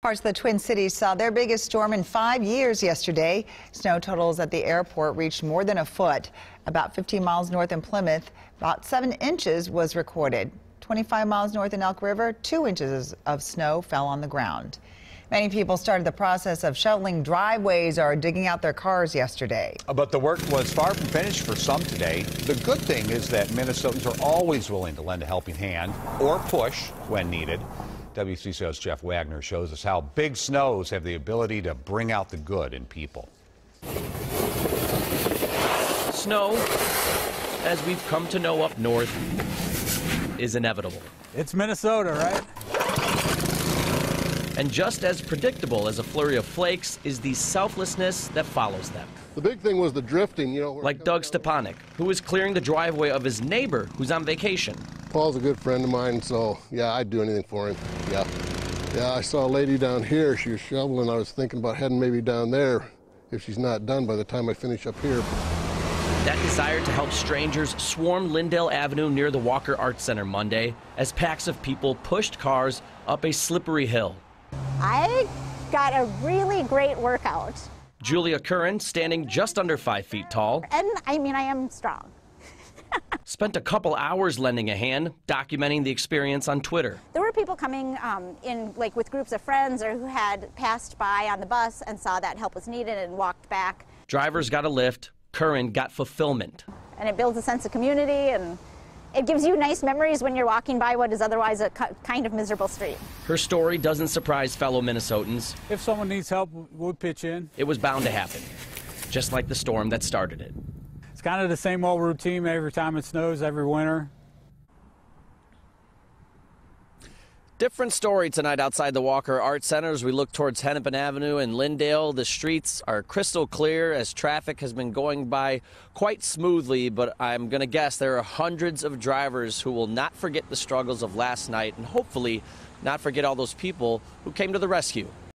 Parts of the Twin Cities saw their biggest storm in five years yesterday. Snow totals at the airport reached more than a foot. About 15 miles north in Plymouth, about seven inches was recorded. 25 miles north in Elk River, two inches of snow fell on the ground. Many people started the process of shoveling driveways or digging out their cars yesterday. Uh, but the work was far from finished for some today. The good thing is that Minnesotans are always willing to lend a helping hand or push when needed. WCCO's Jeff Wagner shows us how big snows have the ability to bring out the good in people. Snow, as we've come to know up north, is inevitable. It's Minnesota, right? And just as predictable as a flurry of flakes is the selflessness that follows them. The big thing was the drifting, you know. Like Doug Stepanek, who is clearing the driveway of his neighbor who's on vacation. Paul's a good friend of mine, so yeah, I'd do anything for him. Yeah. Yeah, I saw a lady down here. She was shoveling. I was thinking about heading maybe down there if she's not done by the time I finish up here. That desire to help strangers swarmed Lyndale Avenue near the Walker Arts Center Monday as packs of people pushed cars up a slippery hill. I got a really great workout. Julia Curran, standing just under five feet tall. And I mean, I am strong. Spent a couple hours lending a hand, documenting the experience on Twitter. There were people coming um, in, like with groups of friends or who had passed by on the bus and saw that help was needed and walked back. Drivers got a lift, Curran got fulfillment. And it builds a sense of community and it gives you nice memories when you're walking by what is otherwise a kind of miserable street. Her story doesn't surprise fellow Minnesotans. If someone needs help, we'll pitch in. It was bound to happen, just like the storm that started it. It's kind of the same old routine every time it snows every winter. Different story tonight outside the Walker Art Center as we look towards Hennepin Avenue and Lyndale. The streets are crystal clear as traffic has been going by quite smoothly, but I'm going to guess there are hundreds of drivers who will not forget the struggles of last night and hopefully not forget all those people who came to the rescue.